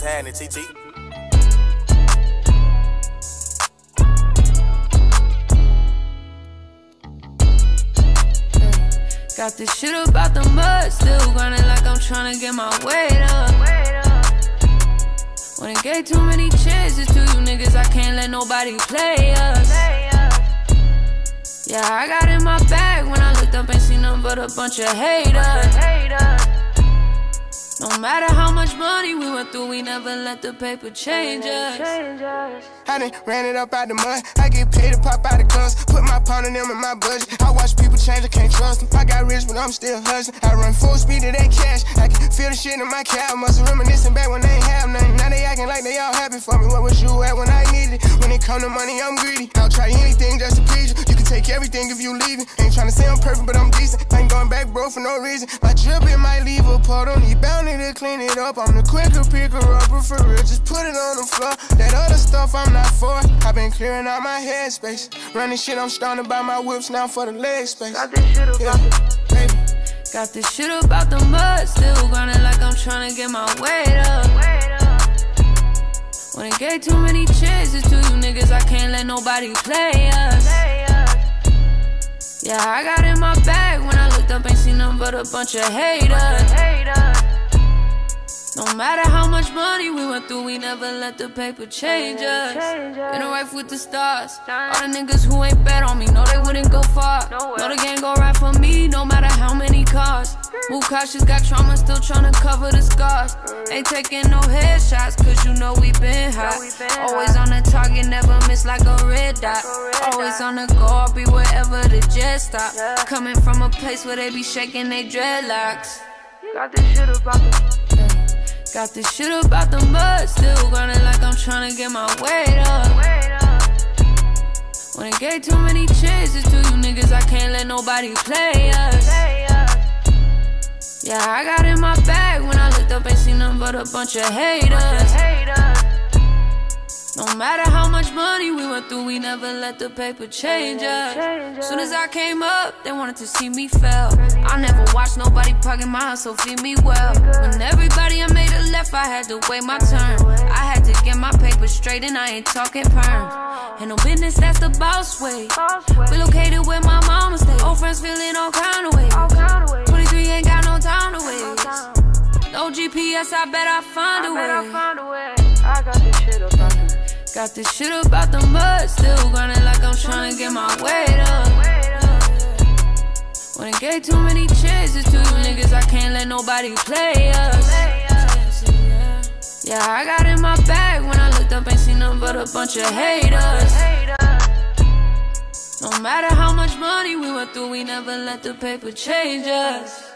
What's happening, TT? Mm. Got this shit about the mud, still grinding like I'm trying to get my weight up. When it gave too many chances to you niggas, I can't let nobody play us. Yeah, I got in my bag when I looked up, and seen nothing but a bunch of haters. No matter how much money we went through, we never let the paper change us. I done ran it up out the mud. I get paid to pop out the guns. Put my pound in them in my budget. I watch people change, I can't trust them. I got rich, but I'm still hustling. I run full speed to that cash. I can feel the shit in my cab. Must reminiscing back when they ain't have nothing. Now they acting like they all happy for me. What was you at when I needed it? When it come to money, I'm greedy. I'll try anything just to please you. You can take everything if you leave it. Ain't trying to say I'm perfect, but I'm decent. I ain't going back, bro, for no reason. My drip, it might leave a part on the bound to clean it up. I'm the quicker picker upper for real. Just put it on the floor. That other stuff I'm not for. I've been clearing out my headspace. Running shit, I'm starting to buy my whips now for the leg space. Got this shit about yeah, baby. Got this shit about the mud, still grinding like I'm trying to get my weight up. When it gave too many chances to you niggas, I can't let nobody play us. Yeah, I got in my bag when I looked up, ain't seen nothing but a bunch of haters. No matter how much money we went through, we never let the paper change us. In a life with the stars. All the niggas who ain't bet on me know they wouldn't go far. Know the gang go right for me, no matter how many cars. Move cautious, got trauma, still trying to cover the scars. Ain't taking no headshots, cause you know we been hot. Always on the target, never miss like a red dot. Always on the go, I'll be wherever the jet stop. Coming from a place where they be shaking their dreadlocks. Got this shit about the. Got this shit about the mud, still grinding like I'm trying to get my weight up. When it gave too many chances to you niggas, I can't let nobody play us. Yeah, I got in my bag when I looked up, ain't seen nothing but a bunch of haters. No matter how much money we went through, we never let the paper change us. Soon as I came up, they wanted to see me fail. I never watched nobody parking my house, so feed me well. When everybody I made a left, I had to wait my turn. I had to get my paper straight, and I ain't talking perms. And no business, that's the boss way. Relocated where my mama stay. Old friends feeling all kind of ways. 23 ain't got no time to waste. No GPS, I bet I find a way. I got this shit about Got this shit about the mud, still grinding like I'm trying to get my weight up. When it gave too many chances to you niggas, I can't let nobody play us. Yeah, I got in my bag when I looked up, ain't seen nothing but a bunch of haters. No matter how much money we went through, we never let the paper change us.